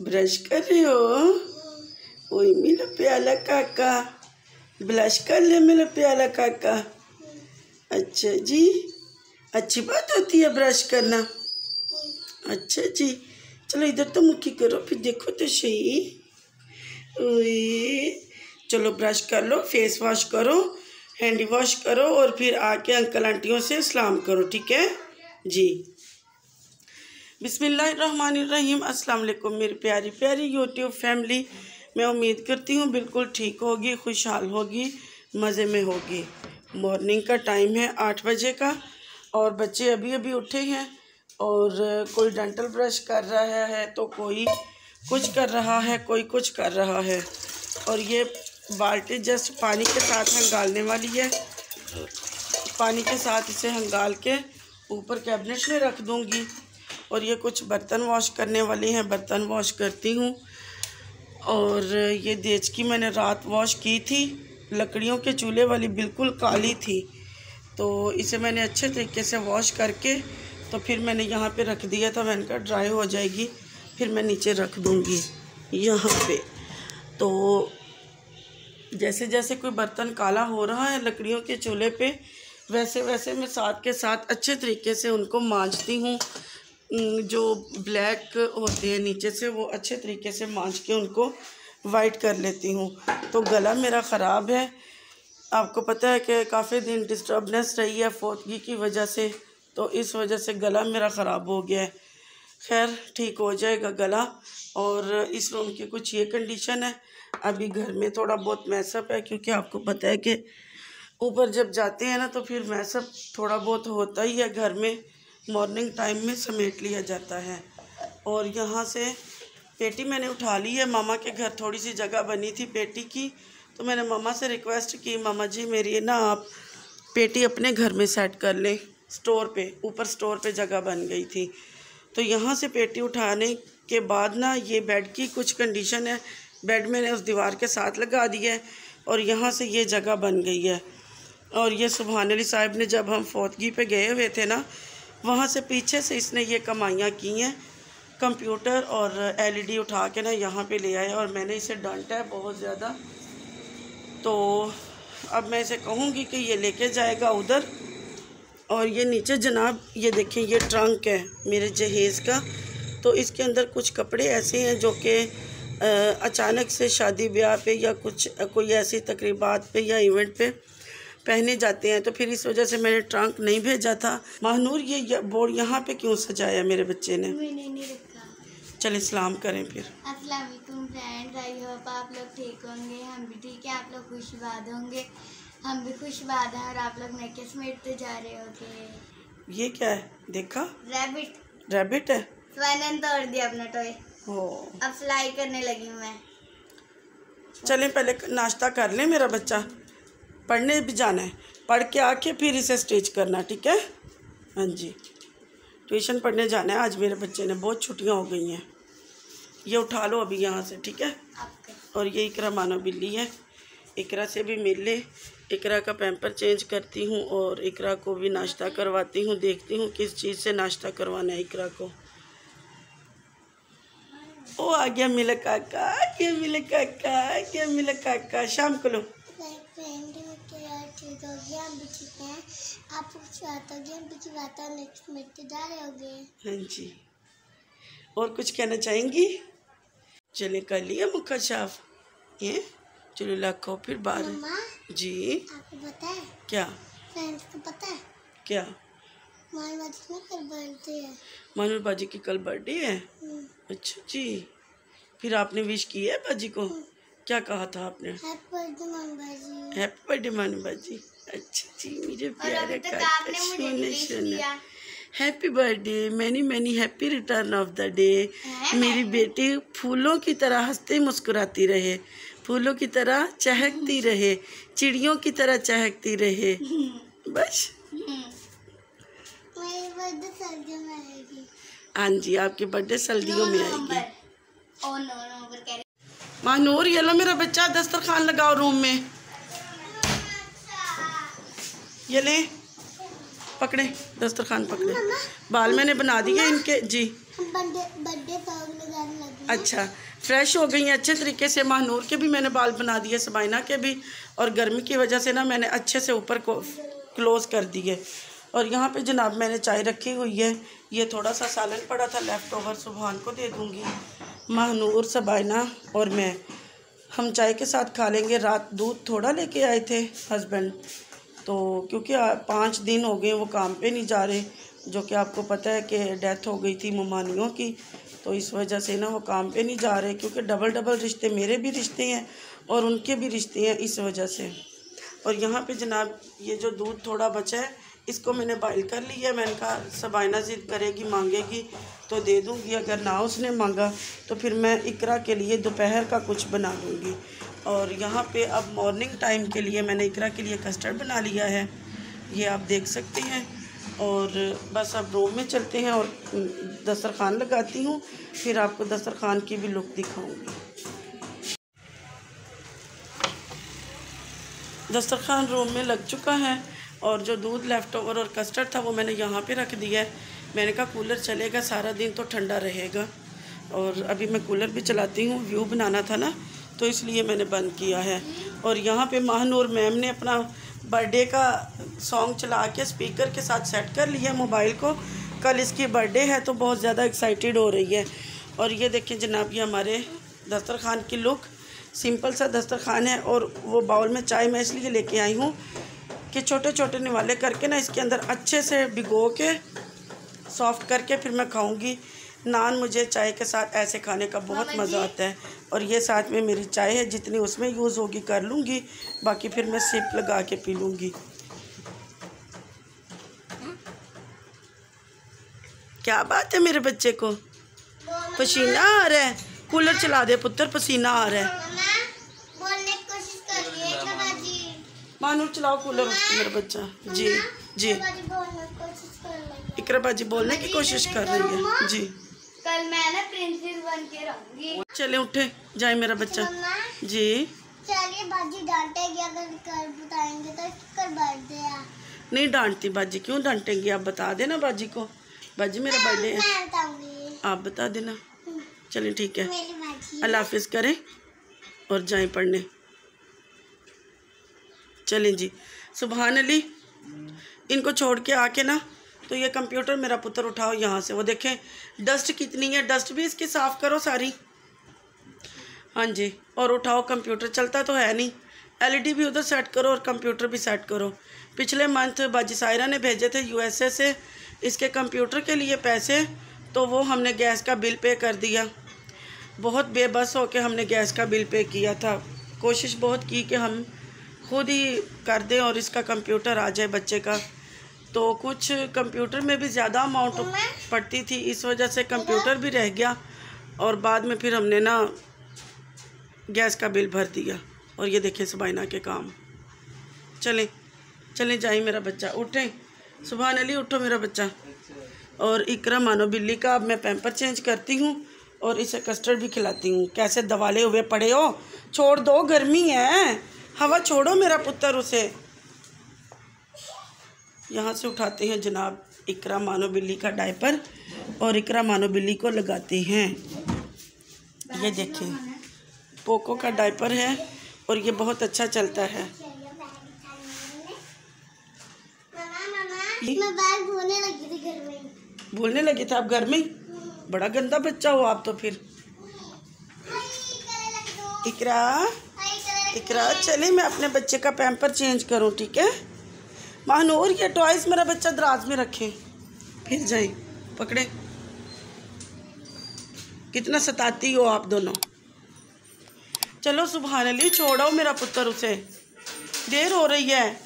Brush कर रहे हो ओए मेरा प्याला काका। ब्लश कर ले मेरा प्याला काका। अच्छा जी, अच्छी बात होती है ब्रश करना। अच्छा जी, चलो इधर तो मुखी करो, फिर देखो तो सही। ओए चलो ब्रश कर लो, फेस वॉश करो, हैंडी वॉश करो, और फिर आके अंकल आंटियों से सलाम करो, ठीक है? जी। बिसमीम वालेकुम मेरी प्यारी प्यारी यूट्यूब फैमिली मैं उम्मीद करती हूँ बिल्कुल ठीक होगी, खुशहाल होगी, मज़े में होगी। मॉर्निंग का टाइम है आठ बजे का और बच्चे अभी अभी उठे हैं और कोई डेंटल ब्रश कर रहा है तो कोई कुछ कर रहा है, कोई कुछ कर रहा है। और ये बाल्टी जस्ट पानी के साथ हंगालने वाली है। पानी के साथ इसे हंगाल के ऊपर कैबिनेट में रख दूँगी। और ये कुछ बर्तन वॉश करने वाली हैं, बर्तन वॉश करती हूँ। और ये देच की मैंने रात वॉश की थी, लकड़ियों के चूल्हे वाली बिल्कुल काली थी। तो इसे मैंने अच्छे तरीके से वॉश करके तो फिर मैंने यहाँ पे रख दिया था मैंने कहा ड्राई हो जाएगी, फिर मैं नीचे रख दूँगी, यहाँ पे। तो जैसे जैसे कोई बर्तन काला हो रहा है लकड़ियों के चूल्हे पे, वैसे वैसे मैं साथ के साथ अच्छे तरीके से उनको मांजती हूँ। जो ब्लैक होते हैं नीचे से, वो अच्छे तरीके से मांज के उनको वाइट कर लेती हूँ। तो गला मेरा ख़राब है। आपको पता है कि काफ़ी दिन डिस्टर्बनेस रही है फोतगी की वजह से। तो इस वजह से गला मेरा ख़राब हो गया है। खैर, ठीक हो जाएगा गला। और इस रूम की कुछ ये कंडीशन है। अभी घर में थोड़ा बहुत मैसअप है, क्योंकि आपको पता है कि ऊपर जब जाते हैं ना तो फिर मैसअप थोड़ा बहुत होता ही है घर में। मॉर्निंग टाइम में समेट लिया जाता है। और यहाँ से पेटी मैंने उठा ली है। मामा के घर थोड़ी सी जगह बनी थी पेटी की तो मैंने मामा से रिक्वेस्ट की, मामा जी मेरी ना, आप पेटी अपने घर में सेट कर लें। स्टोर पे, ऊपर स्टोर पे जगह बन गई थी। तो यहाँ से पेटी उठाने के बाद ना ये बेड की कुछ कंडीशन है। बेड मैंने उस दीवार के साथ लगा दिया है और यहाँ से ये जगह बन गई है। और ये सुबहान अली साहब ने जब हम फौतगी पे गए हुए थे ना वहाँ से पीछे से इसने ये कमाइयाँ की हैं। कंप्यूटर और एलईडी उठा के ना यहाँ पे ले आए और मैंने इसे डांटा है बहुत ज़्यादा। तो अब मैं इसे कहूँगी कि ये लेके जाएगा उधर। और ये नीचे जनाब, ये देखें, ये ट्रंक है मेरे जहेज़ का। तो इसके अंदर कुछ कपड़े ऐसे हैं जो कि अचानक से शादी ब्याह पे या कुछ, कोई ऐसी तकरीबात पे या इवेंट पे पहने जाते हैं तो फिर इस वजह से मैंने ट्रंक नहीं भेजा था। महानूर ये बोर्ड यहाँ पे क्यों सजाया मेरे बच्चे ने? चल इस्लाम करें फिर। फ्रेंड आई होप आप लोग ठीक होंगे हम भी ठीक है आप लोग खुशबाद होंगे। हम भी खुशबाद हैं और आप लोग नेके समेटते जा रहे होते ये क्या है? देखा? रैबिट। रैबिट है? मैंने तोड़ दिया अपना टॉय हो अब फ्लाई करने लगी मैं। चलें पहले नाश्ता कर लें मेरा बच्चा। पढ़ने भी जाना है। पढ़ के आके फिर इसे स्टेज करना, ठीक है? हाँ जी। ट्यूशन पढ़ने जाना है। आज मेरे बच्चे ने बहुत छुट्टियाँ हो गई हैं। ये उठा लो अभी यहाँ से, ठीक है? और ये इकरा मानो बिल्ली है। इकरा से भी मिल ले। इकरा का पैम्पर चेंज करती हूँ और इकरा को भी नाश्ता करवाती हूँ। देखती हूँ किस चीज़ से नाश्ता करवाना है इकरा को। ओ आ गया मिला काका आ गया मिला काका आ गया काका शाम को लो। ठीक हैं। आप कुछ बात होगी हम भी बात नेक्स्ट मिलते जा रहे होंगे। हाँ जी। और कुछ कहना चाहेंगी? चले कर लिया मुखा साफ़। ये चलो लाखो फिर बाहर। जी। आपको पता है? क्या? फ्रेंड्स को पता है? क्या? मानू बाजी की कल बर्थडे है। मानू बाजी की कल बर्थडे है? हम्म। अच्छा जी। फिर आपने विश की है बाजी को? हम्म। क्या कहा था आपने? Happy birthday Manu happy birthday Manu बाजी अच्छा जी मेरे प्यारे का सोने सोना। Happy birthday many many happy return of the day मेरी बेटी फूलों की तरह हँसते मुस्कुराती रहे फूलों की तरह चहकती रहे चिड़ियों की तरह चहकती रहे। बस। हाँ जी आपकी बर्थडे सर्दियों में आएगी। माँ नूर ये लो मेरा बच्चा दस्तरखान लगाओ रूम में। ये ले पकड़े दस्तरखान पकड़े। बाल मैंने बना दिए इनके जी। बर्थडे अच्छा फ्रेश हो गई हैं अच्छे तरीके से। महानूर के भी मैंने बाल बना दिए सबाइना के भी और गर्मी की वजह से ना मैंने अच्छे से ऊपर को क्लोज़ कर दिए। और यहाँ पे जनाब मैंने चाय रखी हुई है। ये थोड़ा सा सालन पड़ा था लेफ़्ट ओवर सुबहान को दे दूँगी। महानूर सबाइना और मैं। हम चाय के साथ खा लेंगे। रात दूध थोड़ा लेके आए थे हस्बैंड तो क्योंकि पाँच दिन हो गए वो काम पे नहीं जा रहे, जो कि आपको पता है कि डेथ हो गई थी ममानियों की तो इस वजह से ना वो काम पे नहीं जा रहे, क्योंकि डबल डबल रिश्ते, मेरे भी रिश्ते हैं और उनके भी रिश्ते हैं इस वजह से। और यहाँ पे जनाब, ये जो दूध थोड़ा बचा है, इसको मैंने बॉइल कर लिया मैंने कहा सबाइना ज़िद करेगी, मांगेगी तो दे दूँगी, अगर ना उसने मांगा तो फिर मैं इकरा के लिए दोपहर का कुछ बना दूँगी। और यहाँ पे अब मॉर्निंग टाइम के लिए मैंने इकरा के लिए कस्टर्ड बना लिया है। ये आप देख सकते हैं। और बस अब रूम में चलते हैं और दस्तरखान लगाती हूँ। फिर आपको दस्तरखान की भी लुक दिखाऊँगी। दस्तरखान रूम में लग चुका है और जो दूध लेफ़्ट ओवर और कस्टर्ड था वो मैंने यहाँ पे रख दिया है। मैंने कहा कूलर चलेगा, सारा दिन तो ठंडा रहेगा। और अभी मैं कूलर भी चलाती हूँ व्यू बनाना था ना। तो इसलिए मैंने बंद किया है। और यहाँ पे महानूर मैम ने अपना बर्थडे का सॉन्ग चला के स्पीकर के साथ सेट कर लिया मोबाइल को। कल इसकी बर्थडे है तो बहुत ज़्यादा एक्साइटेड हो रही है। और ये देखें जनाब, ये हमारे दस्तरखान की लुक सिंपल सा दस्तरखान है और वो बाउल में चाय मैं इसलिए लेके आई हूँ कि छोटे छोटे निवाले करके ना इसके अंदर अच्छे से भिगो के सॉफ्ट करके फिर मैं खाऊँगी। नान मुझे चाय के साथ ऐसे खाने का बहुत मज़ा आता है और ये साथ में मेरी चाय है जितनी उसमें यूज़ होगी कर लूँगी बाकी फिर मैं सिप लगा के पी लूँगी। क्या बात है मेरे बच्चे को? पसीना आ रहा है। कूलर चला दे पुत्र पसीना आ रहा है। मानू चलाओ कूलर मेरा बच्चा। जी जी। इकरा बाजी बोलने की कोशिश कर रही है। जी। कल मैं ना प्रिंसेस बन के रहूँगी। चले उठे जाए मेरा बच्चा। जी। चलिए बाजी डांटेगी अगर कल बताएँगे तो कल बर्थडे नहीं डांटती बाजी क्यों डांटेंगी? आप बता देना बाजी को। बाजी मेरा बर्थडे है। आप बता देना। चलिए ठीक है। मेरी बाजी। अल्लाह हाफिज़ करें और जाएँ पढ़ने। चलें जी। सुबहान अली इनको छोड़ के आके ना तो ये कंप्यूटर मेरा पुत्र उठाओ यहाँ से। वो देखें डस्ट कितनी है? डस्ट भी इसकी साफ़ करो सारी। हाँ जी, और उठाओ कंप्यूटर। चलता तो है नहीं। एलईडी भी उधर सेट करो और कंप्यूटर भी सेट करो। पिछले मंथ बाजी सायरा ने भेजे थे यूएसए से। इसके कंप्यूटर के लिए पैसे तो वो हमने गैस का बिल पे कर दिया। बहुत बेबस होकर हमने गैस का बिल पे किया था। कोशिश बहुत की कि हम खुद ही कर दें और इसका कंप्यूटर आ जाए बच्चे का। तो कुछ कंप्यूटर में भी ज़्यादा अमाउंट पड़ती थी। इस वजह से कंप्यूटर भी रह गया और बाद में फिर हमने ना गैस का बिल भर दिया। और ये देखें सुबाइना के काम। चलें चलें जाए मेरा बच्चा। उठें। सुबह अली उठो मेरा बच्चा। और इकरा मानो बिल्ली का अब मैं पैम्पर चेंज करती हूँ और इसे कस्टर्ड भी खिलाती हूँ। कैसे दवाले हुए पड़े हो? छोड़ दो, गर्मी है। हवा छोड़ो मेरा पुत्र उसे। यहाँ से उठाते हैं जनाब इकरा मानो बिल्ली का डायपर और इकरा मानो बिल्ली को लगाते हैं। ये देखें पोको का डायपर है और ये बहुत अच्छा चलता है। मैं बाल धोने लगी थी घर में। बोलने लगे थे आप घर में? बड़ा गंदा बच्चा हो आप तो फिर। इकरा इकरा चले मैं अपने बच्चे का पैम्पर चेंज करूँ ठीक है? महानूर ये टॉयज मेरा बच्चा दराज में रखे। फिर जाए पकड़े। कितना सताती हो आप दोनों। चलो सुबह अली, छोड़ो मेरा पुत्र उसे। देर हो रही है।